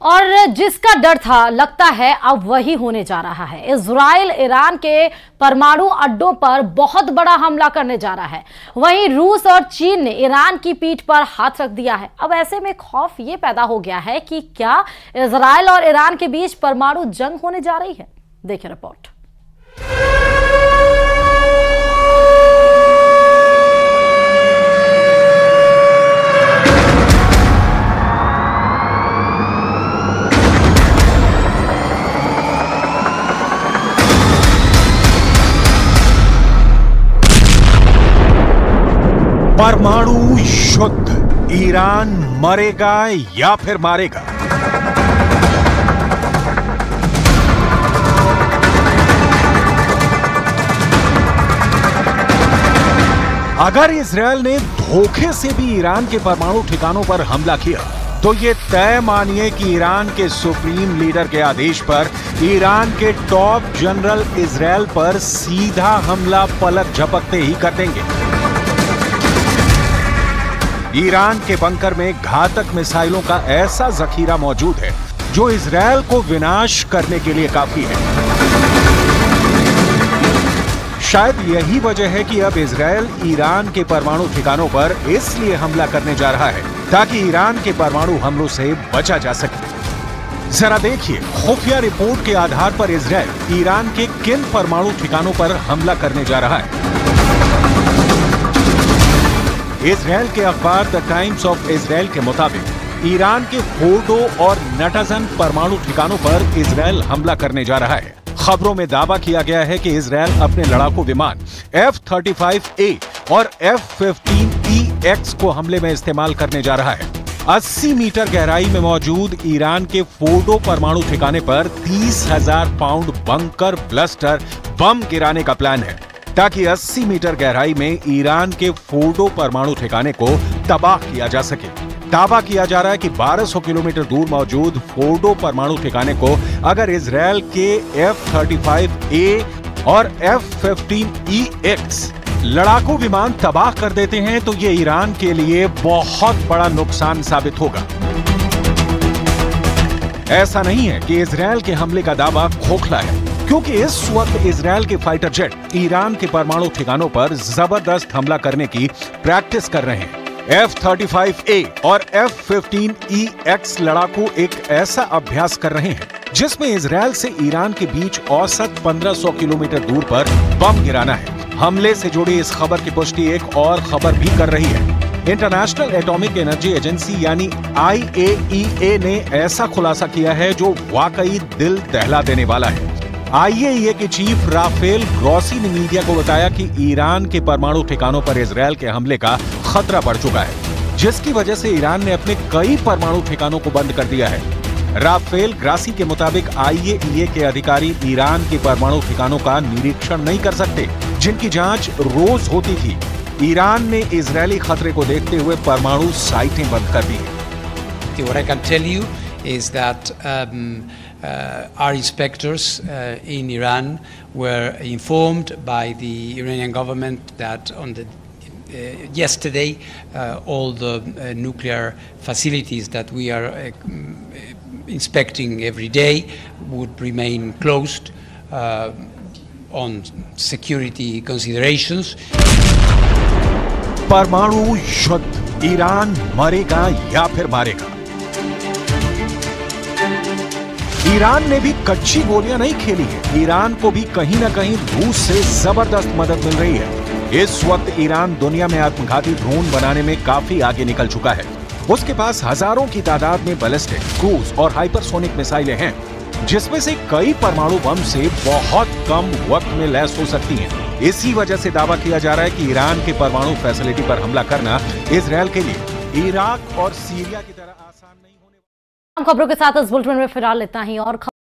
और जिसका डर था, लगता है अब वही होने जा रहा है। इसराइल ईरान के परमाणु अड्डों पर बहुत बड़ा हमला करने जा रहा है। वहीं रूस और चीन ने ईरान की पीठ पर हाथ रख दिया है। अब ऐसे में खौफ ये पैदा हो गया है कि क्या इसराइल और ईरान के बीच परमाणु जंग होने जा रही है? देखिए रिपोर्ट। परमाणु युद्ध ईरान मरेगा या फिर मारेगा? अगर इसराइल ने धोखे से भी ईरान के परमाणु ठिकानों पर हमला किया तो ये तय मानिए कि ईरान के सुप्रीम लीडर के आदेश पर ईरान के टॉप जनरल इसराइल पर सीधा हमला पलक झपकते ही कर देंगे। ईरान के बंकर में घातक मिसाइलों का ऐसा जखीरा मौजूद है, जो इसराइल को विनाश करने के लिए काफ़ी है। शायद यही वजह है कि अब इसराइल ईरान के परमाणु ठिकानों पर इसलिए हमला करने जा रहा है, ताकि ईरान के परमाणु हमलों से बचा जा सके। जरा देखिए, खुफिया रिपोर्ट के आधार पर इसराइल ईरान के किन परमाणु ठिकानों पर हमला करने जा रहा है। इसराइल के अखबार द टाइम्स ऑफ़ इसराइल के मुताबिक, ईरान के फोर्डो और नटाजन परमाणु ठिकानों पर इसराइल हमला करने जा रहा है। खबरों में दावा किया गया है कि इसराइल अपने लड़ाकू विमान एफ़ थर्टी फाइव ए और एफ़ फिफ्टीन ई एक्स को हमले में इस्तेमाल करने जा रहा है। 80 मीटर गहराई में मौजूद ईरान के फोर्डो परमाणु ठिकाने पर तीस हज़ार पाउंड बंकर ब्लस्टर बम गिराने का प्लान है। ताकि 80 मीटर गहराई में ईरान के फोर्डो परमाणु ठिकाने को तबाह किया जा सके। दावा किया जा रहा है कि 1200 किलोमीटर दूर मौजूद फोर्डो परमाणु ठिकाने को अगर इसराइल के एफ़ थर्टी ए और एफ़ फिफ्टीन ई एक्स लड़ाकू विमान तबाह कर देते हैं तो ये ईरान के लिए बहुत बड़ा नुकसान साबित होगा। ऐसा नहीं है कि इसराइल के हमले का दावा खोखला है। क्योंकि इस वक्त इसराइल के फाइटर जेट ईरान के परमाणु ठिकानों पर ज़बरदस्त हमला करने की प्रैक्टिस कर रहे हैं। एफ़ थर्टी फाइव ए और एफ़ फिफ्टीन ई एक्स लड़ाकू एक ऐसा अभ्यास कर रहे हैं, जिसमें इसराइल से ईरान के बीच औसत 1500 किलोमीटर दूर पर बम गिराना है। हमले से जुड़ी इस खबर की पुष्टि एक और खबर भी कर रही है। इंटरनेशनल एटॉमिक एनर्जी एजेंसी यानी आईएईए ने ऐसा खुलासा किया है जो वाकई दिल दहला देने वाला है। आईएईए के चीफ राफेल ग्रॉसी ने मीडिया को बताया कि ईरान के परमाणु ठिकानों पर इसराइल के हमले का खतरा बढ़ चुका है, जिसकी वजह से ईरान ने अपने कई परमाणु ठिकानों को बंद कर दिया है। राफेल ग्रासी के मुताबिक आईएईए के अधिकारी ईरान के परमाणु ठिकानों का निरीक्षण नहीं कर सकते, जिनकी जाँच रोज होती थी। ईरान ने इसराइली खतरे को देखते हुए परमाणु साइटें बंद कर दी हैं। What I can tell you is that um, uh, our inspectors uh, in Iran were informed by the Iranian government that on the uh, yesterday uh, all the uh, nuclear facilities that we are uh, inspecting every day would remain closed uh, on security considerations. परमाणु युद्ध Iran मरेगा या फिर मारेगा Iran ने भी कच्ची गोलियाँ नहीं खेली है। ईरान को भी कहीं ना कहीं रूस से ज़बरदस्त मदद मिल रही है। इस वक्त ईरान दुनिया में आत्मघाती ड्रोन बनाने में काफ़ी आगे निकल चुका है। उसके पास हज़ारों की तादाद में बैलिस्टिक, क्रूज और हाइपरसोनिक मिसाइलें हैं, जिसमें से कई परमाणु बम से बहुत कम वक्त में लैस हो सकती हैं। इसी वजह से दावा किया जा रहा है कि ईरान के परमाणु फैसिलिटी पर हमला करना इसराइल के लिए, इराक और सीरिया की तरह खबरों के साथ इस बुलेटिन में फ़िलहाल इतना ही और